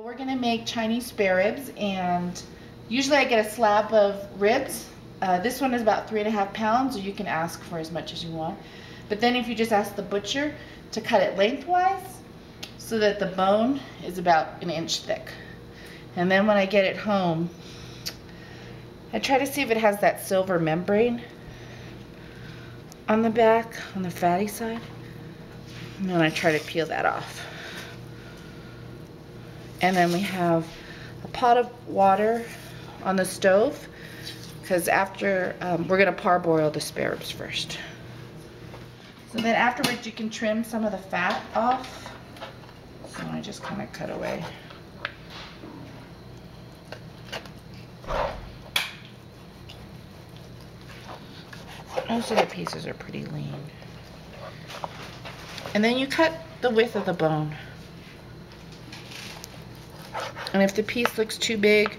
We're gonna make Chinese spare ribs and usually I get a slab of ribs. Uh, this one is about three and a half pounds or you can ask for as much as you want. But then if you just ask the butcher to cut it lengthwise so that the bone is about an inch thick. And then when I get it home, I try to see if it has that silver membrane on the back, on the fatty side. And then I try to peel that off. And then we have a pot of water on the stove because after, um, we're going to parboil the spare ribs first. So then afterwards you can trim some of the fat off. So I just kind of cut away. Most of the pieces are pretty lean. And then you cut the width of the bone. And if the piece looks too big,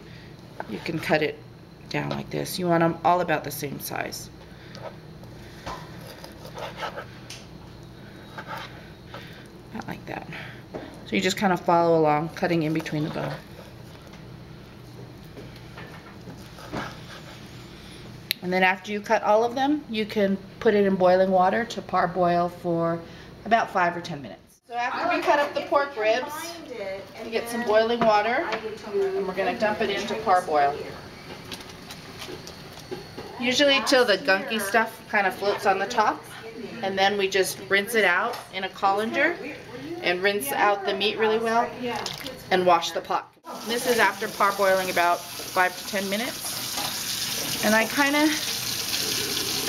you can cut it down like this. You want them all about the same size. Not like that. So you just kind of follow along, cutting in between the bone. And then after you cut all of them, you can put it in boiling water to parboil for about five or ten minutes. So after we cut up the pork ribs, we get some boiling water and we're going to dump it into parboil. Usually till the gunky stuff kind of floats on the top and then we just rinse it out in a colander and rinse out the meat really well and wash the pot. This is after parboiling about five to ten minutes. And I kind of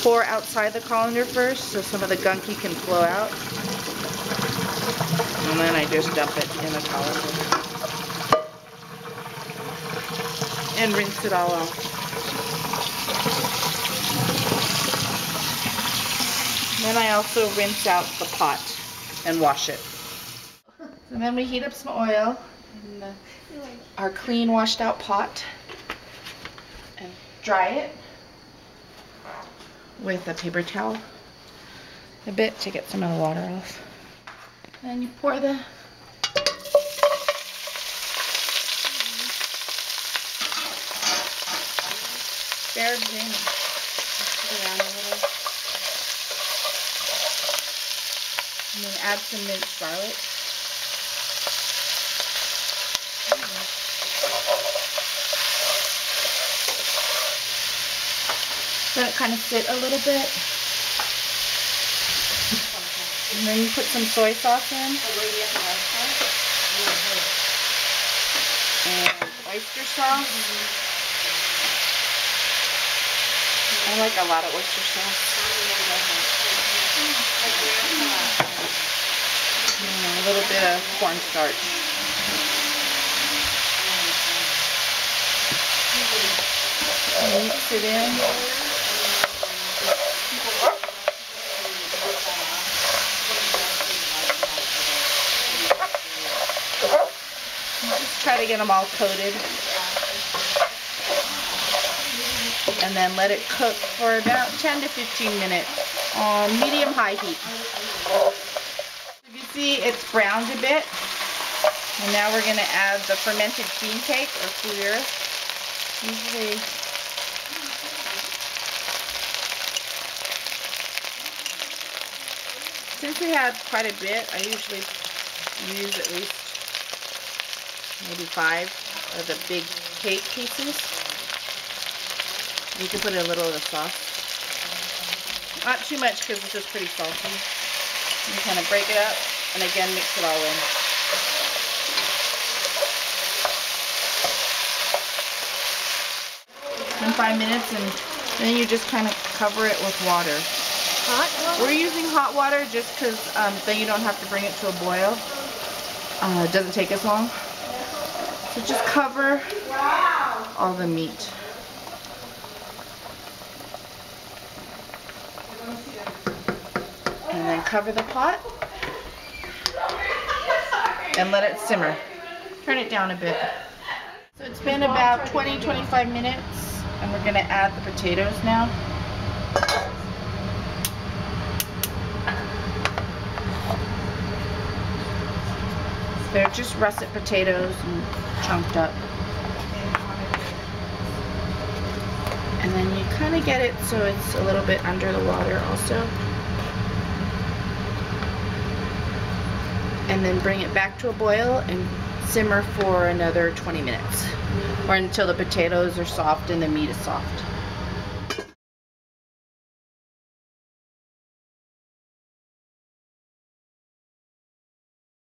pour outside the colander first so some of the gunky can flow out. And then I just dump it in the colander. And rinse it all off. Then I also rinse out the pot and wash it. And then we heat up some oil in the, uh, our clean washed out pot and dry it with a paper towel a bit to get some of the water off. Then you pour the spare it around a little. And then add some minced garlic. Let it kind of sit a little bit. And then you put some soy sauce in. And oyster sauce. I like a lot of oyster sauce. And a little bit of cornstarch. Mix it in. Try to get them all coated. And then let it cook for about 10 to 15 minutes on medium-high heat. You see it's browned a bit. And now we're going to add the fermented bean cake or fu yu. Usually since we had quite a bit, I usually use at least maybe five of the big cake pieces. You can put a little of the sauce. Not too much because this is pretty salty. You kind of break it up and again mix it all in. In five minutes and then you just kind of cover it with water. Hot water? We're using hot water just because um, then you don't have to bring it to a boil. Uh, it doesn't take as long. So just cover all the meat. And then cover the pot and let it simmer. Turn it down a bit. So it's been about 20-25 minutes and we're going to add the potatoes now. They're just russet potatoes and chunked up. And then you kind of get it so it's a little bit under the water also. And then bring it back to a boil and simmer for another 20 minutes. Or until the potatoes are soft and the meat is soft.